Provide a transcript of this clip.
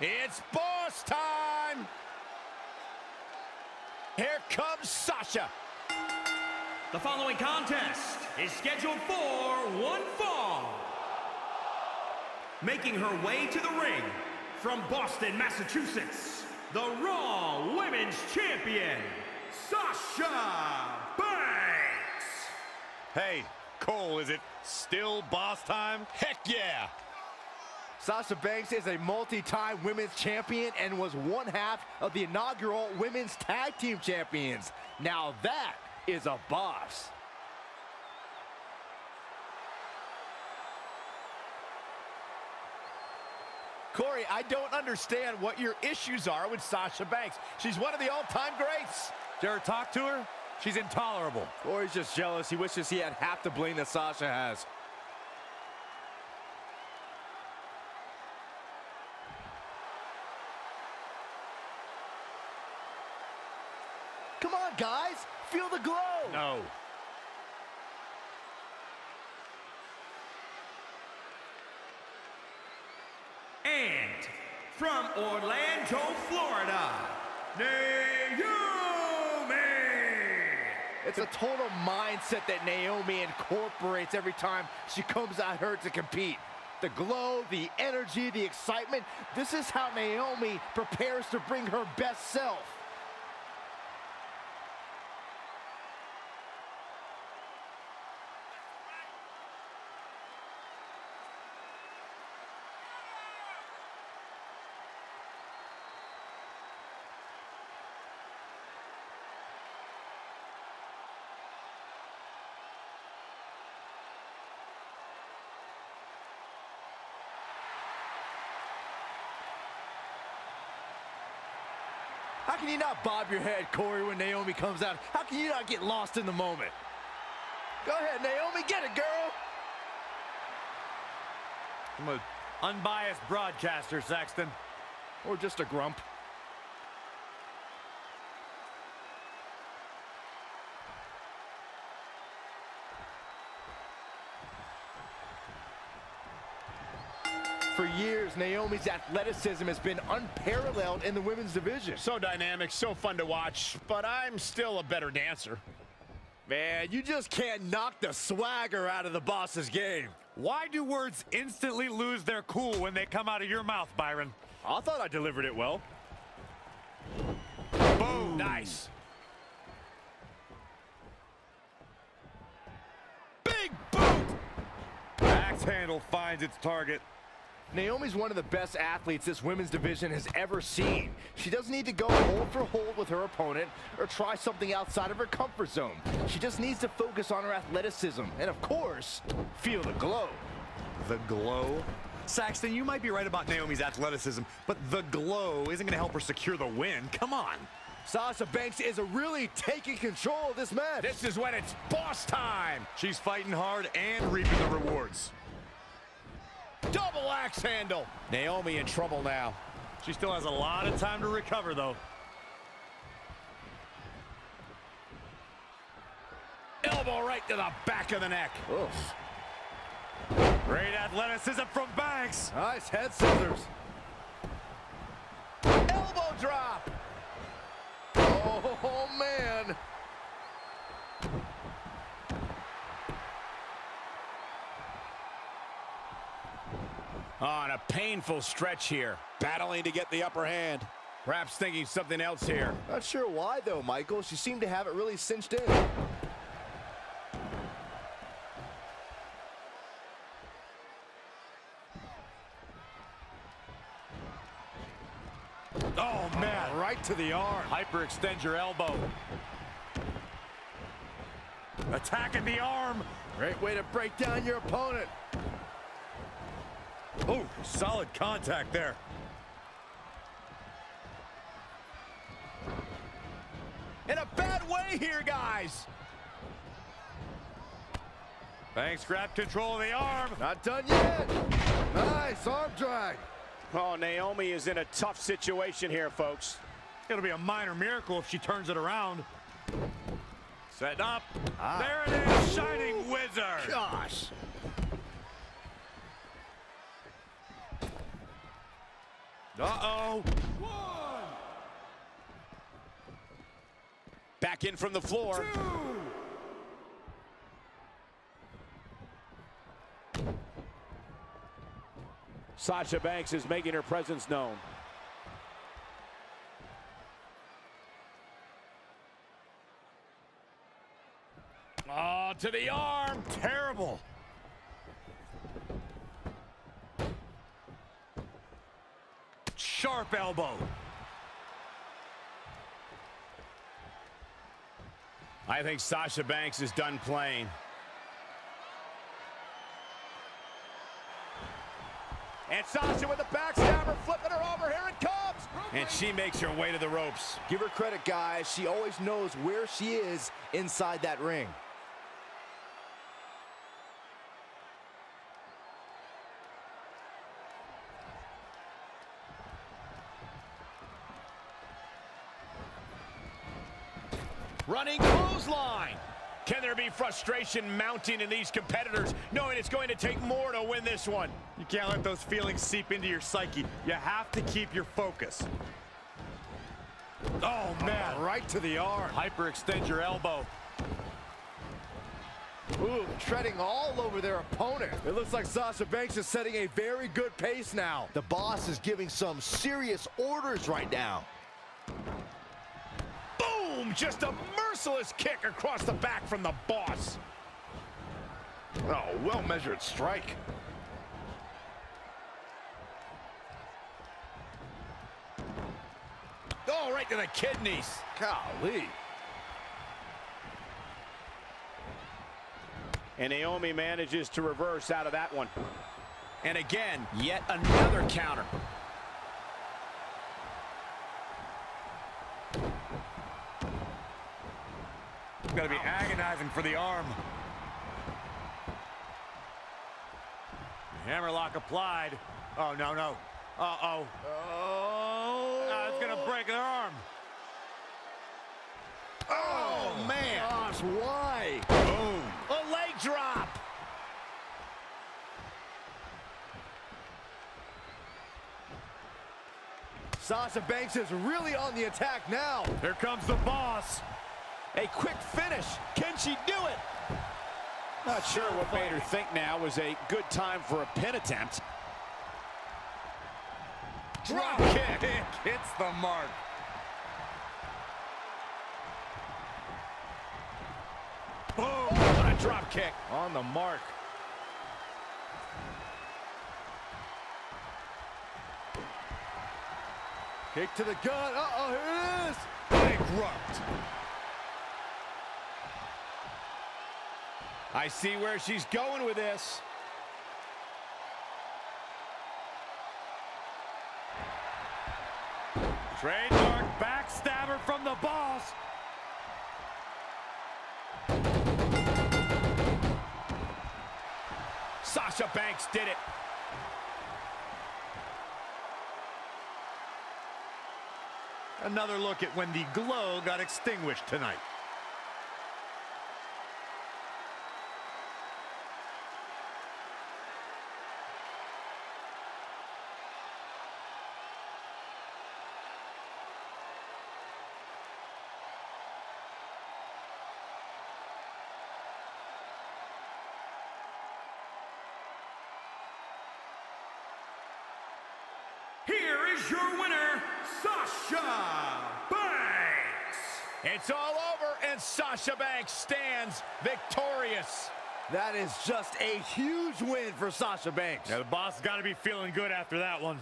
It's boss time! Here comes Sasha. The following contest is scheduled for one fall. Making her way to the ring from Boston, Massachusetts, the Raw Women's Champion, Sasha Banks. Hey, Cole, is it still boss time? Heck yeah! Sasha Banks is a multi-time women's champion and was one half of the inaugural women's tag team champions. Now that is a boss. Corey, I don't understand what your issues are with Sasha Banks. She's one of the all-time greats. Jared, talk to her? She's intolerable. Corey's just jealous. He wishes he had half the bling that Sasha has. Come on. Feel the glow. No. And from Orlando, Florida, Naomi. It's a total mindset that Naomi incorporates every time she comes out here to compete. The glow, the energy, the excitement. This is how Naomi prepares to bring her best self. How can you not bob your head, Corey, when Naomi comes out? How can you not get lost in the moment? Go ahead, Naomi, get it, girl. I'm an unbiased broadcaster, Saxton. Or just a grump. For years, Naomi's athleticism has been unparalleled in the women's division. So dynamic, so fun to watch, but I'm still a better dancer. Man, you just can't knock the swagger out of the boss's game. Why do words instantly lose their cool when they come out of your mouth, Byron? I thought I delivered it well. Boom. Nice. Big boot! Axe handle finds its target. Naomi's one of the best athletes this women's division has ever seen. She doesn't need to go hold for hold with her opponent or try something outside of her comfort zone. She just needs to focus on her athleticism and, of course, feel the glow. The glow? Saxton, you might be right about Naomi's athleticism, but the glow isn't going to help her secure the win. Come on. Sasha Banks is really taking control of this match. This is when it's boss time! She's fighting hard and reaping the rewards. Double axe handle! Naomi in trouble now. She still has a lot of time to recover, though. Elbow right to the back of the neck. Oof. Great athleticism from Banks. Nice head scissors. Elbow drop! Oh, man. Oh, On a painful stretch here. Battling to get the upper hand. Perhaps thinking something else here. Not sure why, though, Michael. She seemed to have it really cinched in. Oh, man. Right to the arm. Hyperextend your elbow. Attacking the arm. Great way to break down your opponent. Oh, solid contact there. In a bad way here, guys. Banks grabbed control of the arm. Not done yet. Nice arm drag. Oh, Naomi is in a tough situation here, folks. It'll be a minor miracle if she turns it around. Setting up. Ah. There it is, Shining Wizard. Uh-oh. Back in from the floor. Sasha Banks is making her presence known. Oh, to the arm. Terrible. Sharp elbow. I think Sasha Banks is done playing. And Sasha with the backstabber, flipping her over. Here it comes. And she makes her way to the ropes. Give her credit, guys. She always knows where she is inside that ring. Running clothesline. Can there be frustration mounting in these competitors, knowing it's going to take more to win this one? You can't let those feelings seep into your psyche. You have to keep your focus. Oh, man. Right to the arm. Hyperextend your elbow. Ooh, treading all over their opponent. It looks like Sasha Banks is setting a very good pace now. The boss is giving some serious orders right now. Boom! Just a merciless kick across the back from the boss. Oh, well-measured strike. Oh, right to the kidneys. Golly. And Naomi manages to reverse out of that one. And again, yet another counter. Got to be agonizing for the arm. Hammerlock applied. Oh, no, no. Uh-oh. Oh. Ah, it's going to break her arm. Oh, man. Gosh, why? Boom. A leg drop. Sasha Banks is really on the attack now. Here comes the boss. A quick finish. Can she do it? Not sure what made her think now was a good time for a pin attempt. Drop kick. Hits the mark. Boom. What a drop kick. On the mark. Kick to the gut. Uh-oh, here it is. Bankrupt. I see where she's going with this. Trademark backstabber from the boss. Sasha Banks did it. Another look at when the glow got extinguished tonight. Here is your winner, Sasha Banks. It's all over, and Sasha Banks stands victorious. That is just a huge win for Sasha Banks. Yeah, the boss got to be feeling good after that one.